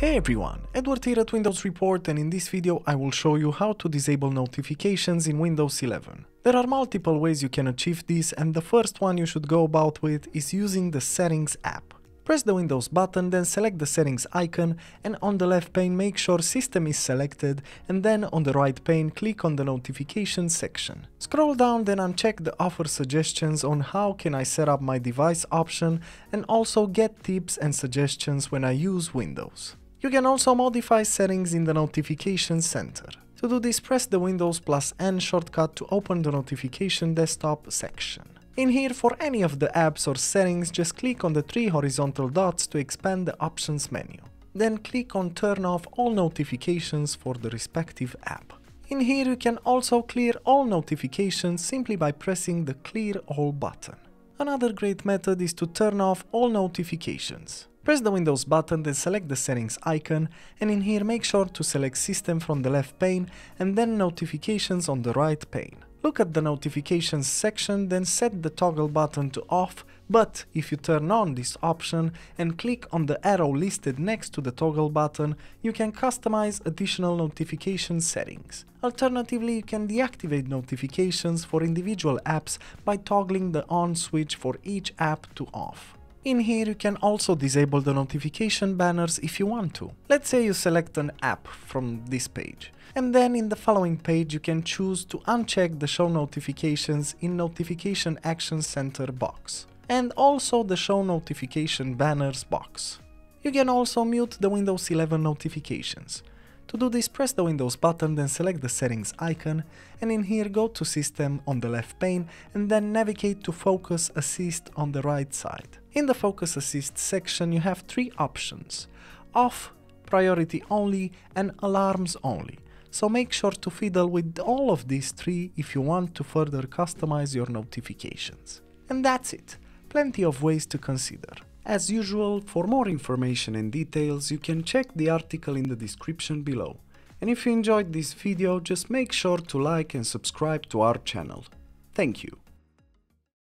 Hey everyone, Edward here at Windows Report and in this video I will show you how to disable notifications in Windows 11. There are multiple ways you can achieve this and the first one you should go about with is using the Settings app. Press the Windows button, then select the settings icon and on the left pane make sure system is selected and then on the right pane click on the notifications section. Scroll down then uncheck the offer suggestions on how can I set up my device option and also get tips and suggestions when I use Windows. You can also modify settings in the notification center. To do this press the Windows plus N shortcut to open the notification desktop section. In here, for any of the apps or settings, just click on the three horizontal dots to expand the options menu. Then click on turn off all notifications for the respective app. In here you can also clear all notifications simply by pressing the clear all button. Another great method is to turn off all notifications. Press the Windows button, then select the settings icon, and in here make sure to select system from the left pane and then notifications on the right pane. Look at the notifications section, then set the toggle button to off, but if you turn on this option and click on the arrow listed next to the toggle button, you can customize additional notification settings. Alternatively, you can deactivate notifications for individual apps by toggling the on switch for each app to off. In here you can also disable the notification banners if you want to. Let's say you select an app from this page. And then in the following page you can choose to uncheck the show notifications in notification action center box. And also the show notification banners box. You can also mute the Windows 11 notifications. To do this, press the Windows button, then select the settings icon, and in here go to System on the left pane, and then navigate to Focus Assist on the right side. In the Focus Assist section you have three options, Off, Priority Only, and Alarms Only. So make sure to fiddle with all of these three if you want to further customize your notifications. And that's it, plenty of ways to consider. As usual, for more information and details, you can check the article in the description below. And if you enjoyed this video, just make sure to like and subscribe to our channel. Thank you.